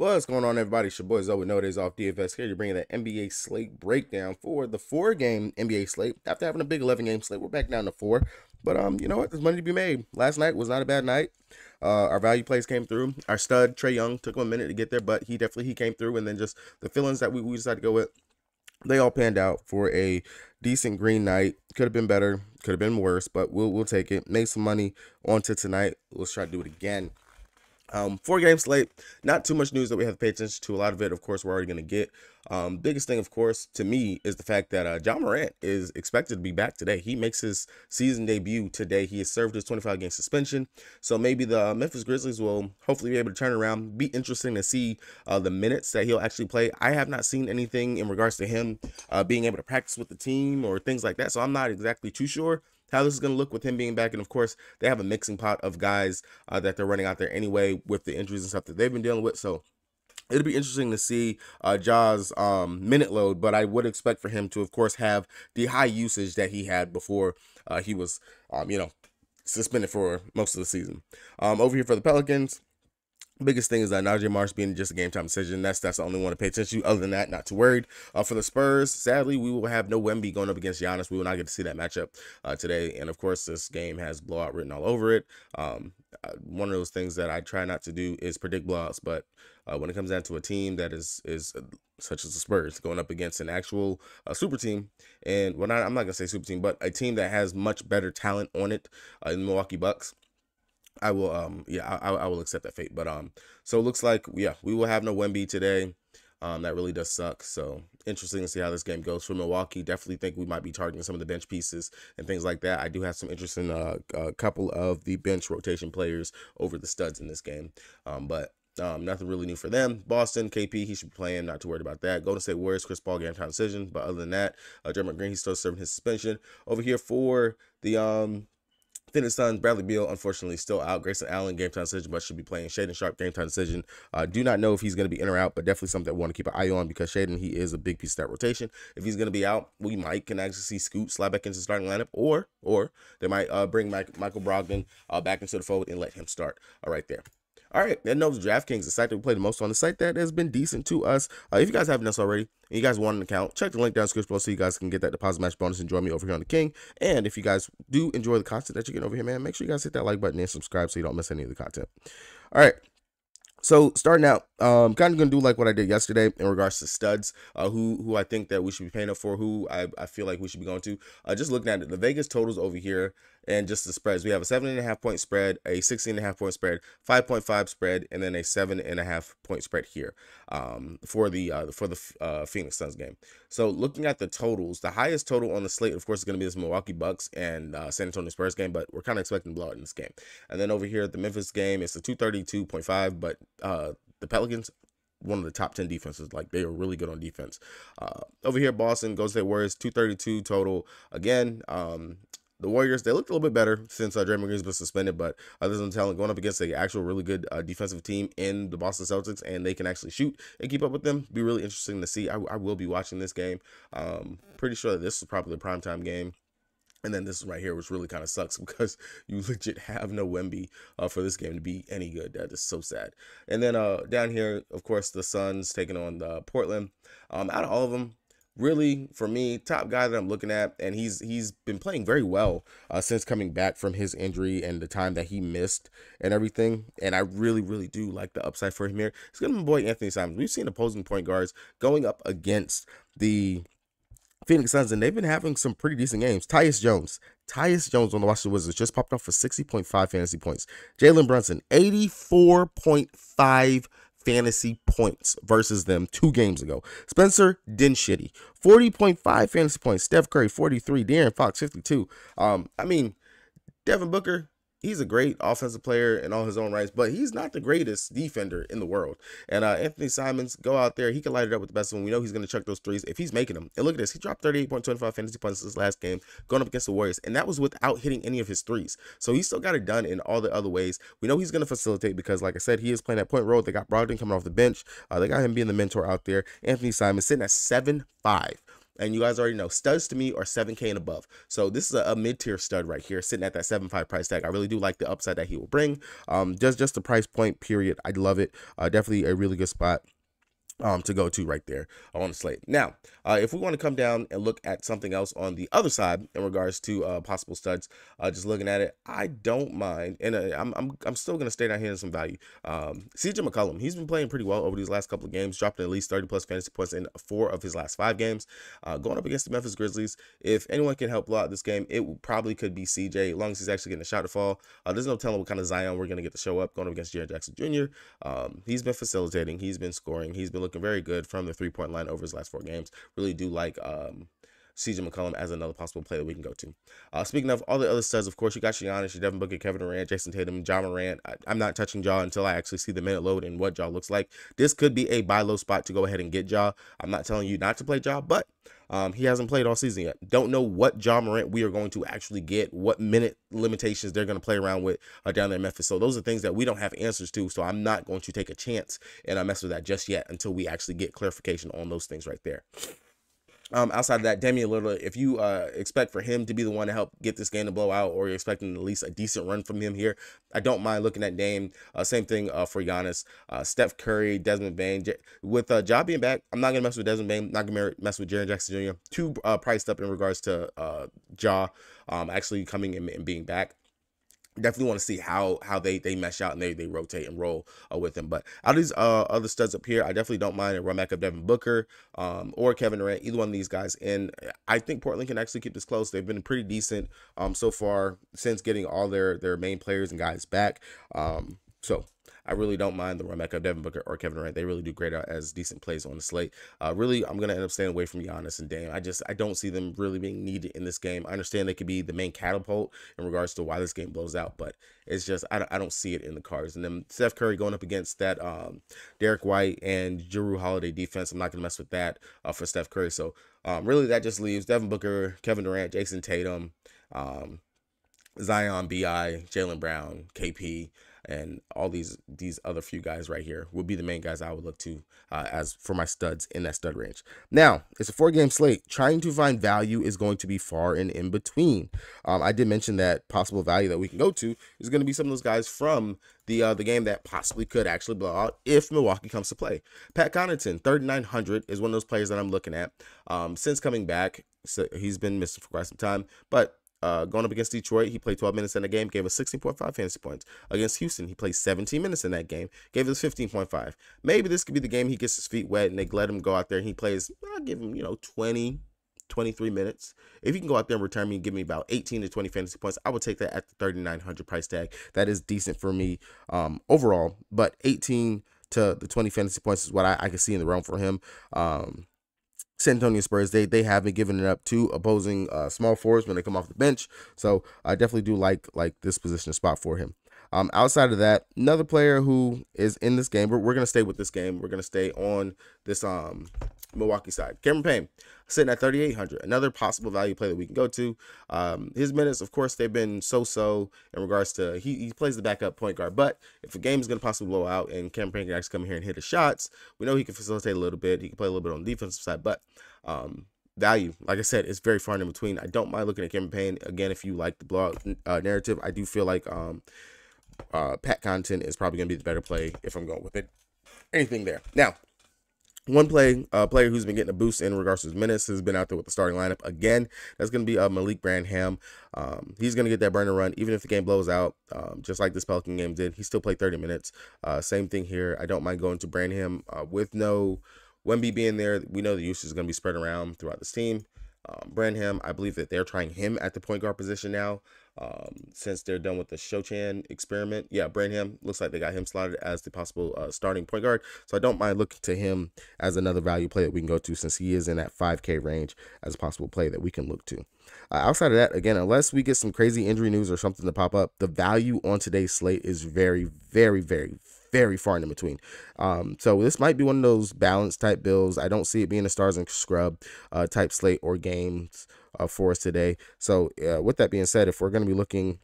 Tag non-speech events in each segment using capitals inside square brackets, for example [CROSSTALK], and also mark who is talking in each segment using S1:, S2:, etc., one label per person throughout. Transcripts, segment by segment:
S1: What's going on, everybody? It's your boy Zo No Days Off DFS here. You're bringing the NBA slate breakdown for the four game NBA slate. After having a big 11 game slate, we're back down to four. But um, you know what? There's money to be made. Last night was not a bad night. Uh, our value plays came through. Our stud Trae Young took him a minute to get there, but he definitely he came through. And then just the feelings that we, we decided to go with, they all panned out for a decent green night. Could have been better, could have been worse, but we'll we'll take it. Made some money on to tonight. Let's try to do it again. Um, four game slate, not too much news that we have to pay attention to. A lot of it, of course, we're already going to get. Um, biggest thing, of course, to me is the fact that uh, Ja Morant is expected to be back today. He makes his season debut today. He has served his 25 game suspension. So maybe the Memphis Grizzlies will hopefully be able to turn around. Be interesting to see uh, the minutes that he'll actually play. I have not seen anything in regards to him uh, being able to practice with the team or things like that. So I'm not exactly too sure how this is going to look with him being back. And of course, they have a mixing pot of guys uh, that they're running out there anyway with the injuries and stuff that they've been dealing with. So it'll be interesting to see uh, Ja's um, minute load, but I would expect for him to, of course, have the high usage that he had before uh, he was, um, you know, suspended for most of the season. Um, over here for the Pelicans, Biggest thing is that Naji Marsh being just a game time decision. That's that's the only one to pay attention to. Other than that, not too worried. Uh, for the Spurs, sadly, we will have no Wemby going up against Giannis. We will not get to see that matchup uh, today. And of course, this game has blowout written all over it. Um, uh, one of those things that I try not to do is predict blowouts, but uh, when it comes down to a team that is is uh, such as the Spurs going up against an actual uh, super team, and well, not, I'm not gonna say super team, but a team that has much better talent on it uh, in Milwaukee Bucks. I will um yeah I, I will accept that fate. But um so it looks like yeah we will have no Wemby today. Um that really does suck. So interesting to see how this game goes for Milwaukee. Definitely think we might be targeting some of the bench pieces and things like that. I do have some interest in uh, a couple of the bench rotation players over the studs in this game. Um but um, nothing really new for them. Boston, KP, he should be playing. Not too worried about that. Golden State Warriors, Chris Paul, game time decision. But other than that, uh, Draymond Green, he's still serving his suspension. Over here for the um Phoenix Suns, Bradley Beal, unfortunately, still out. Grayson Allen, game time decision, but should be playing. Shaedon Sharpe, game time decision. Uh, do not know if he's going to be in or out, but definitely something I want to keep an eye on because Shaedon, he is a big piece of that rotation. If he's going to be out, we might can actually see Scoot slide back into the starting lineup, or or they might uh, bring Mike, Michael Brogdon uh, back into the fold and let him start uh, right there. All right, that knows DraftKings, the site that we play the most on, the site that has been decent to us. Uh, if you guys haven't so already, and you guys want an account, check the link down in the description below so you guys can get that deposit match bonus and join me over here on the King. And if you guys do enjoy the content that you get over here, man, make sure you guys hit that like button and subscribe so you don't miss any of the content. All right, so starting out, um, kind of gonna do like what I did yesterday in regards to studs, uh, who who I think that we should be paying up for, who I, I feel like we should be going to. Uh, just looking at it, the Vegas totals over here and just the spreads. We have a seven and a half point spread, a 16 and a half point spread, 5.5 spread, and then a seven and a half point spread here um, for the uh, for the uh, Phoenix Suns game. So looking at the totals, the highest total on the slate, of course, is going to be this Milwaukee Bucks and uh, San Antonio Spurs game, but we're kind of expecting blowout in this game. And then over here at the Memphis game, it's a 232.5, but uh, the Pelicans one of the top 10 defenses. Like they are really good on defense. Uh, over here, Boston goes to the Warriors 232 total. Again, um, the Warriors, they looked a little bit better since uh, Draymond Green's been suspended, but other than talent, going up against a actual really good uh, defensive team in the Boston Celtics, and they can actually shoot and keep up with them, be really interesting to see. I, I will be watching this game. Um, pretty sure that this is probably the primetime game. And then this right here, which really kind of sucks [LAUGHS] because you legit have no Wemby uh, for this game to be any good. That is so sad. And then uh, down here, of course, the Suns taking on the Portland. Um, out of all of them, really for me top guy that i'm looking at and he's he's been playing very well uh, since coming back from his injury and the time that he missed and everything and i really really do like the upside for him here it's gonna be my boy anthony simons we've seen opposing point guards going up against the Phoenix Suns, and they've been having some pretty decent games. Tyus Jones, Tyus Jones on the Washington Wizards just popped off for 60.5 fantasy points. Jalen Brunson, 84.5 fantasy points versus them two games ago. Spencer Dinwiddie, 40.5 fantasy points. Steph Curry, 43. De'Aaron Fox, 52. Um, I mean, Devin Booker, he's a great offensive player in all his own rights, but he's not the greatest defender in the world. And uh, Anthony Simons, go out there. He can light it up with the best one. We know he's going to chuck those threes if he's making them. And look at this. He dropped 38.25 fantasy points this last game going up against the Warriors. And that was without hitting any of his threes. So he still got it done in all the other ways. We know he's going to facilitate because, like I said, he is playing that point role. They got Brogdon coming off the bench. Uh, they got him being the mentor out there. Anthony Simons sitting at 7 5 And you guys already know studs to me are 7K and above. So this is a, a mid-tier stud right here, sitting at that 7.5 price tag. I really do like the upside that he will bring. Um, just just the price point period. I love it. Uh, definitely a really good spot um, to go to right there on the slate. Now, uh, if we want to come down and look at something else on the other side in regards to uh, possible studs, uh, just looking at it, I don't mind, and uh, I'm, I'm I'm still gonna stay down here in some value. Um, CJ McCollum, he's been playing pretty well over these last couple of games, dropping at least 30 plus fantasy points in four of his last five games. Uh, going up against the Memphis Grizzlies, if anyone can help blow out this game, it probably could be CJ, as long as he's actually getting a shot to fall. Uh, there's no telling what kind of Zion we're gonna get to show up going up against Jaren Jackson Jr. Um, he's been facilitating, he's been scoring, he's been looking looking very good from the three point line over his last four games. Really do like um, CJ McCollum as another possible play that we can go to. Uh, speaking of all the other studs, of course, you got Giannis, you Devin Booker, Kevin Durant, Jayson Tatum, Ja Morant. I, am not touching Ja until I actually see the minute load and what Ja looks like. This could be a buy low spot to go ahead and get Ja. I'm not telling you not to play Ja, but um, he hasn't played all season yet. Don't know what Ja Morant we are going to actually get, what minute limitations they're going to play around with uh, down there in Memphis. So those are things that we don't have answers to. So I'm not going to take a chance and I mess with that just yet until we actually get clarification on those things right there. Um, outside of that, Damian Lillard, if you uh, expect for him to be the one to help get this game to blow out, or you're expecting at least a decent run from him here, I don't mind looking at Dame. Uh, same thing uh, for Giannis, uh, Steph Curry, Desmond Bane. J- with uh, being back, I'm not gonna mess with Desmond Bane. Not gonna mess with Jaren Jackson Jr. Too uh, priced up in regards to uh, Ja um, actually coming and, and being back definitely want to see how how they they mesh out and they they rotate and roll uh, with them. But out of these uh, other studs up here, I definitely don't mind a run back of Devin Booker um, or Kevin Durant, either one of these guys. And I think Portland can actually keep this close. They've been pretty decent um, so far since getting all their their main players and guys back. Um, so I really don't mind the run of Devin Booker or Kevin Durant. They really do great as decent plays on the slate. Uh, really, I'm gonna end up staying away from Giannis and Dame. I just I don't see them really being needed in this game. I understand they could be the main catapult in regards to why this game blows out, but it's just I don't, I don't see it in the cards. And then Steph Curry going up against that um, Derrick White and Jrue Holiday defense. I'm not gonna mess with that uh, for Steph Curry. So um, really, that just leaves Devin Booker, Kevin Durant, Jayson Tatum. Um, Zion, BI, Jaylen Brown, KP, and all these these other few guys right here would be the main guys I would look to uh, as for my studs in that stud range. Now it's a four game slate. Trying to find value is going to be far and in between. Um, I did mention that possible value that we can go to is going to be some of those guys from the uh, the game that possibly could actually blow out if Milwaukee comes to play. Pat Connaughton, 3900 is one of those players that I'm looking at. Um, since coming back, so he's been missing for quite some time, but uh, going up against Detroit, he played 12 minutes in the game, gave us 16.5 fantasy points. Against Houston, he played 17 minutes in that game, gave us 15.5. Maybe this could be the game he gets his feet wet and they let him go out there and he plays, I'll give him, you know, 20, 23 minutes. If he can go out there and return me and give me about 18 to 20 fantasy points, I would take that at the 3900 price tag. That is decent for me um, overall, but 18 to the 20 fantasy points is what I, I can see in the realm for him. Um, San Antonio Spurs, they they have been giving it up to opposing uh, small forwards when they come off the bench. So I definitely do like like this position spot for him. Um, outside of that, another player who is in this game, we're, we're gonna stay with this game. We're gonna stay on this um Milwaukee side. Cameron Payne sitting at 3,800. Another possible value play that we can go to. Um, his minutes, of course, they've been so-so in regards to he, he plays the backup point guard. But if a game is going to possibly blow out and Cameron Payne can actually come here and hit his shots, we know he can facilitate a little bit. He can play a little bit on the defensive side, but um, value, like I said, it's very far in between. I don't mind looking at Cameron Payne again if you like the blowout uh, narrative. I do feel like um, uh, Pat Connaughton is probably going to be the better play if I'm going with it. Anything there now. One play uh, player who's been getting a boost in regards to his minutes has been out there with the starting lineup again. That's going to be uh, Malaki Branham. Um, he's going to get that burner run even if the game blows out, um, just like this Pelican game did. He still played 30 minutes. Uh, same thing here. I don't mind going to Branham uh, with no Wemby being there. We know the usage is going to be spread around throughout this team. Um, Branham, I believe that they're trying him at the point guard position now um, since they're done with the Sochan experiment. Yeah, Branham looks like they got him slotted as the possible uh, starting point guard. So I don't mind looking to him as another value play that we can go to since he is in that 5K range as a possible play that we can look to. Uh, outside of that, again, unless we get some crazy injury news or something to pop up, the value on today's slate is very, very, very, very far in between. Um, so this might be one of those balance type bills. I don't see it being a stars and scrub uh, type slate or games uh, for us today. So uh, with that being said, if we're going to be looking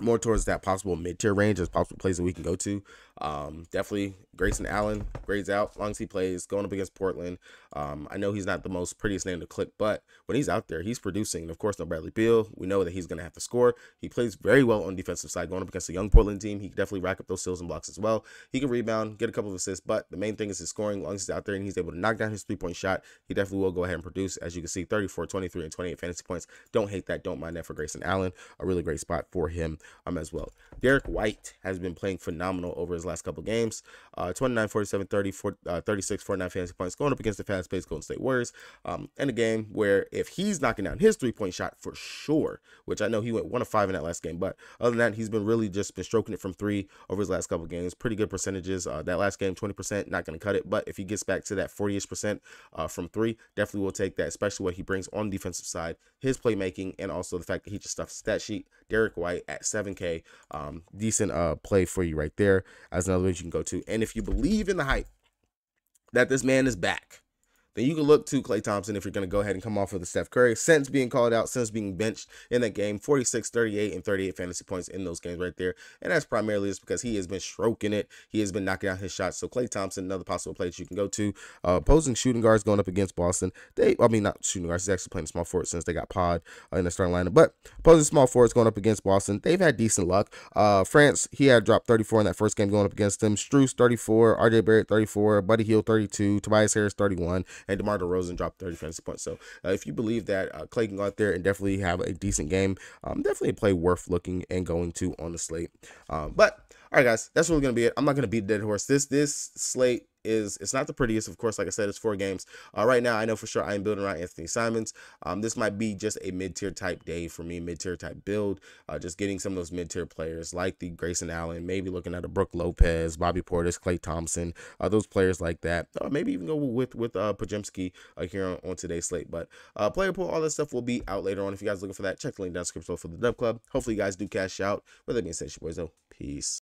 S1: more towards that possible mid tier range as possible plays that we can go to. Um, definitely Grayson Allen grades out, long as he plays, going up against Portland. Um, I know he's not the most prettiest name to click, but when he's out there, he's producing. And of course, no Bradley Beal. We know that he's going to have to score. He plays very well on defensive side, going up against a young Portland team. He can definitely rack up those steals and blocks as well. He can rebound, get a couple of assists, but the main thing is his scoring. Long as he's out there and he's able to knock down his three point shot, he definitely will go ahead and produce. As you can see, 34, 23, and 28 fantasy points. Don't hate that. Don't mind that for Grayson Allen. A really great spot for him um, as well. Derrick White has been playing phenomenal over his last couple games. Uh, 29, 47, 30, 40, uh, 36, 49 fantasy points going up against the fast paced Golden State Warriors. Um, in a game where if he's knocking down his three point shot for sure, which I know he went one of five in that last game, but other than that, he's been really just been stroking it from three over his last couple games. Pretty good percentages. Uh, that last game, 20%, not going to cut it, but if he gets back to that 40 ish percent uh, from three, definitely will take that, especially what he brings on defensive side, his playmaking, and also the fact that he just stuffs stat sheet. Derrick White at 7K, um, decent uh play for you right there as another way you can go to. And if you believe in the hype that this man is back, then you can look to Klay Thompson if you're going to go ahead and come off of the Steph Curry. Since being called out, since being benched in that game, 46, 38, and 38 fantasy points in those games right there. And that's primarily just because he has been stroking it. He has been knocking out his shots. So Klay Thompson, another possible that you can go to. Uh, opposing shooting guards going up against Boston. They, I mean, not shooting guards. He's actually playing small forward since they got Pod uh, in the starting lineup. But opposing small forwards going up against Boston. They've had decent luck. Uh, Franz, he had dropped 34 in that first game going up against them. Strus 34, RJ Barrett 34, Buddy Hield 32, Tobias Harris 31, and DeMar DeRozan dropped 30 fantasy points. So uh, if you believe that uh, Klay can go out there and definitely have a decent game, um, definitely a play worth looking and going to on the slate. Um, but all right, guys, that's really gonna be it. I'm not gonna beat dead horse. This this slate is it's not the prettiest, of course. Like I said, it's four games. Uh, right now, I know for sure I am building around Anthony Simons. Um, this might be just a mid tier type day for me, mid tier type build. Uh, just getting some of those mid tier players like the Grayson Allen, maybe looking at a Brook Lopez, Bobby Portis, Klay Thompson, uh, those players like that. Uh, maybe even go with with uh, Podziemski uh, here on, on today's slate. But uh, player pool, all that stuff will be out later on. If you guys looking for that, check the link down the description for the Dub Club. Hopefully, you guys do cash out. With that being said, your boys, though, peace.